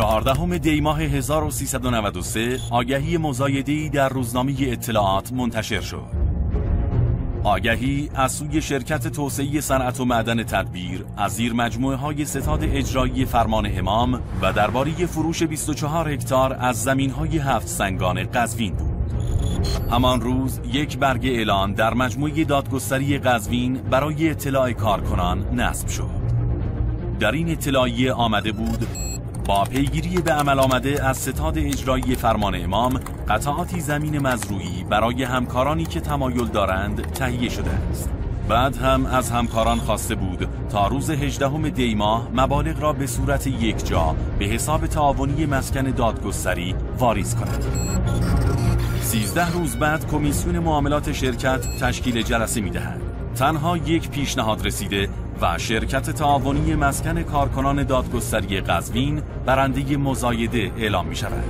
چهاردهم دی ماه 1393 آگهی مزایده‌ای در روزنامه اطلاعات منتشر شد. آگهی از سوی شرکت توسعه صنعت و معدن تدبیر از زیر مجموعه های ستاد اجرایی فرمان امام و درباره فروش 24 هکتار از زمین های هفت سنگان قزوین بود. همان روز یک برگ اعلان در مجموعه دادگستری قزوین برای اطلاع کارکنان نصب شد. در این اطلاعیه آمده بود با پیگیری به عمل آمده از ستاد اجرایی فرمان امام قطعاتی زمین مزروعی برای همکارانی که تمایل دارند تهیه شده است بعد هم از همکاران خواسته بود تا روز 18 دی ماه مبالغ را به صورت یک جا به حساب تعاونی مسکن دادگستری واریز کند. 13 روز بعد کمیسیون معاملات شرکت تشکیل جلسه می دهد. تنها یک پیشنهاد رسیده و شرکت تعاونی مسکن کارکنان دادگستری قزوین برنده مزایده اعلام می شود.